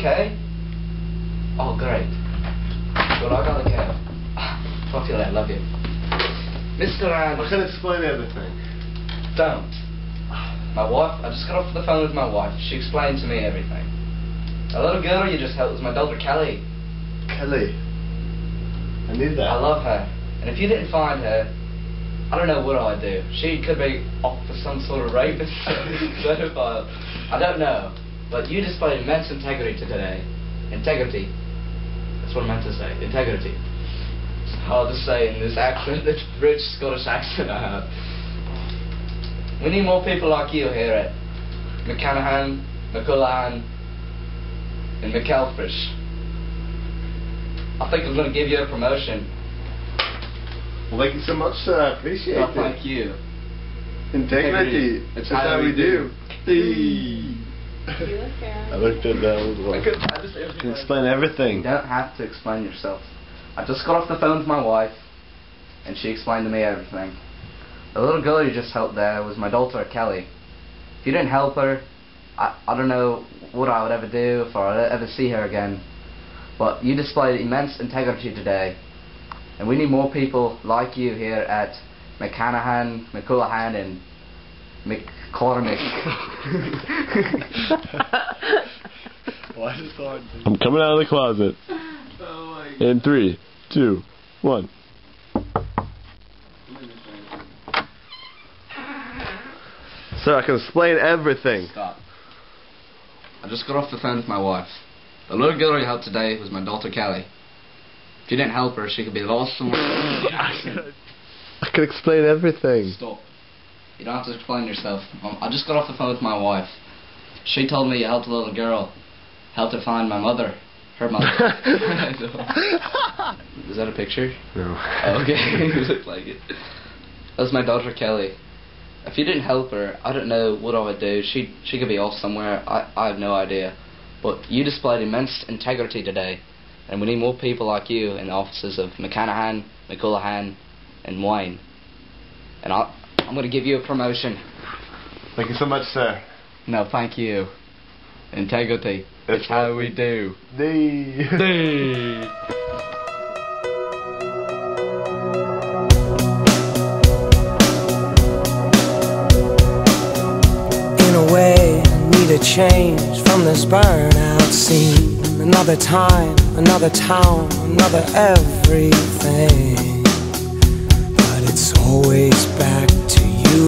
okay? Oh, great. Well, I gotta go. Talk to you later. Love you. Mr. I And can explain everything. don't. My wife, I just got off the phone with my wife. She explained to me everything. A little girl you just helped was my daughter Kelly. Kelly. I need that. I love her. And if you didn't find her, I don't know what I'd do. She could be off for some sort of rapist, pedophile. I don't know. But you displayed immense integrity today. Integrity. That's what I meant to say. Integrity. It's hard to say in this accent, this rich Scottish accent I have. We need more people like you here at McCanahan, McCullahan, and McElfresh. I think I'm going to give you a promotion. Well, thank you so much, sir. I appreciate Oh, it. thank you. Integrity. It's That's how we do. You look fair. I looked at that as well. I could, I just, I can explain You everything. don't have to explain yourself. I just got off the phone with my wife, and she explained to me everything. The little girl you just helped there was my daughter Kelly. If you didn't help her, I, I don't know what I would ever do if I would ever see her again. But you displayed immense integrity today, and we need more people like you here at McCanahan, McCullahan, and McCormick. Why is it so hard I'm coming out of the closet. In three, two, one. Sir, I can explain everything. Stop. I just got off the phone with my wife. The little girl you helped today was my daughter Kelly. If you didn't help her, she could be lost somewhere. I can explain everything. Stop. You don't have to explain yourself. Um, I just got off the phone with my wife. She told me you helped a little girl. Helped her find my mother. Her mother. Is that a picture? No. Oh, okay. it looked like it. That's my daughter Kelly. If you didn't help her, I don't know what I would do. She she could be off somewhere. I I have no idea. But you displayed immense integrity today, and we need more people like you in the offices of McCanahan, McCullahan, and Wayne. And I I'm going to give you a promotion. Thank you so much, sir. No, thank you. Integrity. It's how we do. The. In a way, I need a change from this burnout scene. Another time, another town, another everything. But it's always better